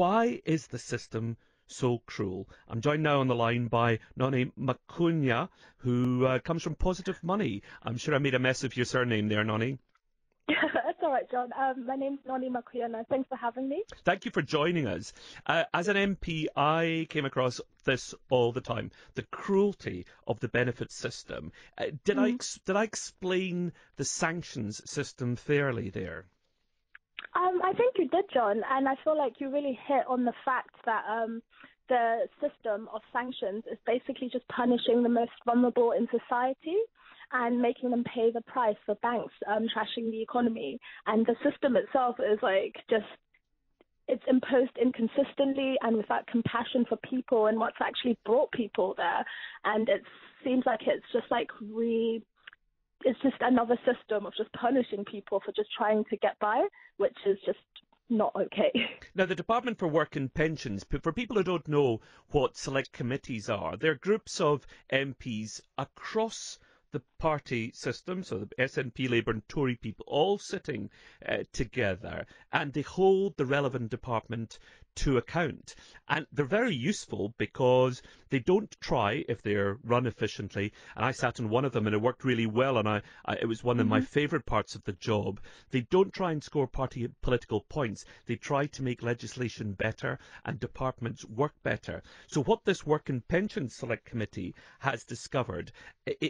Why is the system so cruel? I'm joined now on the line by Noni Macunya, who uh, comes from Positive Money. I'm sure I made a mess of your surname there, Noni. That's all right, John. Um, my name's Noni Makuyana. Thanks for having me. Thank you for joining us. Uh, as an MP, I came across this all the time: the cruelty of the benefit system. Uh, did mm. I mm-hmm. did I explain the sanctions system fairly there? Um, I think you did, John, and I feel like you really hit on the fact that um, the system of sanctions is basically just punishing the most vulnerable in society and making them pay the price for banks um, trashing the economy. And the system itself is like just it's imposed inconsistently and without compassion for people and what's actually brought people there. And it seems like it's just like re it's just another system of just punishing people for just trying to get by, which is just not okay. Now, the Department for Work and Pensions, for people who don't know what select committees are, they're groups of MPs across the party system, so the SNP, Labour and Tory people all sitting uh, together and they hold the relevant department to account. And they're very useful because they don't try, if they're run efficiently, and I sat in one of them and it worked really well and I, I it was one mm-hmm. of my mm-hmm. favourite parts of the job. They don't try and score party political points. They try to make legislation better and departments work better. So what this Work and Pension Select Committee has discovered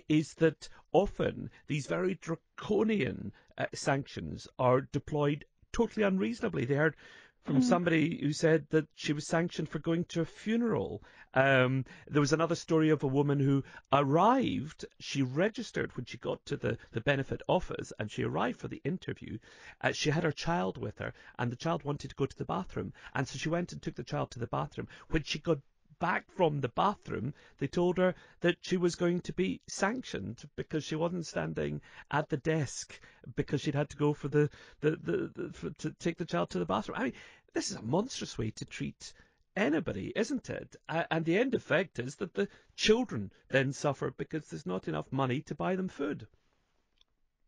is that often these very draconian uh, sanctions are deployed totally unreasonably. They are from mm. somebody who said that she was sanctioned for going to a funeral. Um, there was another story of a woman who arrived, she registered when she got to the, the benefit office and she arrived for the interview. Uh, she had her child with her and the child wanted to go to the bathroom. And so she went and took the child to the bathroom. When she got back from the bathroom, they told her that she was going to be sanctioned because she wasn't standing at the desk because she'd had to go for the, the, the, the for, to take the child to the bathroom. I mean, this is a monstrous way to treat anybody, isn't it? And the end effect is that the children then suffer because there's not enough money to buy them food.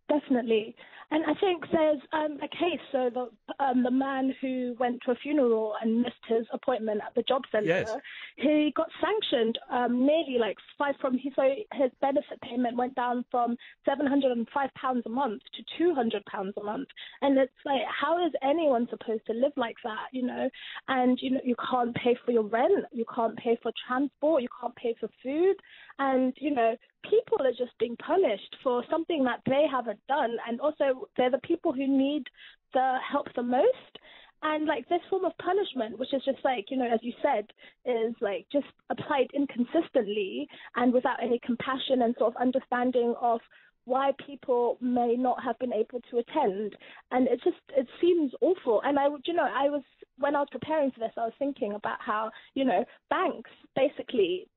Definitely. And I think there's um, a case. So the um, the man who went to a funeral and missed his appointment at the job centre, yes. he got sanctioned um, nearly like five from his so his benefit payment went down from seven hundred and five pounds a month to two hundred pounds a month. And it's like, how is anyone supposed to live like that? You know, and you know you can't pay for your rent, you can't pay for transport, you can't pay for food, and you know people are just being punished for something that they haven't done. And also, they're the people who need the help the most. And like this form of punishment, which is just like, you know, as you said, is like just applied inconsistently and without any compassion and sort of understanding of why people may not have been able to attend. And it just, it seems awful. And I, would you know, I was, when I was preparing for this, I was thinking about how, you know, banks basically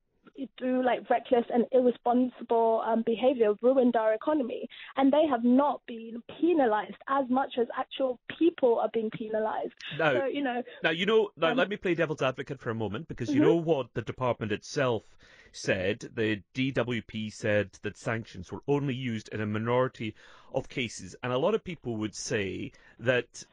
through like reckless and irresponsible um, behavior ruined our economy, and they have not been penalised as much as actual people are being penalised. Now, so, you know, now you know. Now um, let me play devil's advocate for a moment because you mm-hmm. know what the department itself said. The DWP said that sanctions were only used in a minority of cases, and a lot of people would say that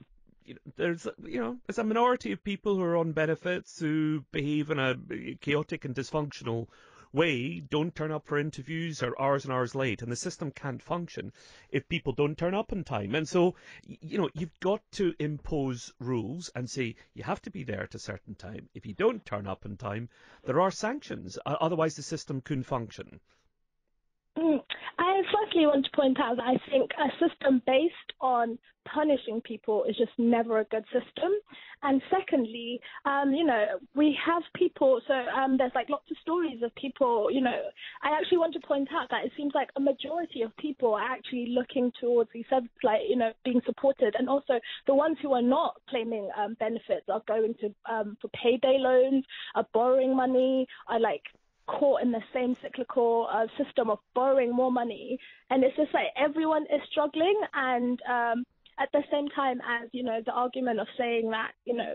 there's you know there's a minority of people who are on benefits who behave in a chaotic and dysfunctional way, don't turn up for interviews, or hours and hours late, and the system can't function if people don't turn up on time. And so, you know, you've got to impose rules and say you have to be there at a certain time. If you don't turn up on time, there are sanctions. Otherwise, the system couldn't function. Mm. I firstly want to point out that I think a system based on punishing people is just never a good system. And secondly, um, you know, we have people, so um, there's like lots of stories of people, you know, I actually want to point out that it seems like a majority of people are actually looking towards these, like, you know, being supported. And also the ones who are not claiming um, benefits are going to, um, for payday loans, are borrowing money, are like caught in the same cyclical uh, system of borrowing more money, and it's just like everyone is struggling, and um, at the same time as you know the argument of saying that you know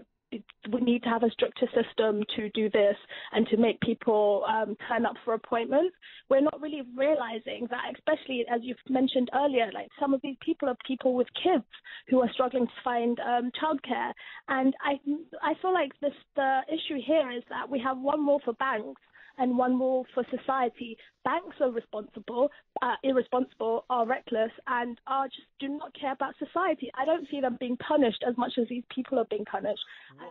we need to have a stricter system to do this and to make people um, turn up for appointments. We're not really realizing that, especially as you've mentioned earlier, like some of these people are people with kids who are struggling to find um, childcare. And I, I feel like this, the issue here is that we have one rule for banks and one rule for society. Banks are responsible, uh, irresponsible, are reckless, and are just do not care about society. I don't see them being punished as much as these people are being punished. Um,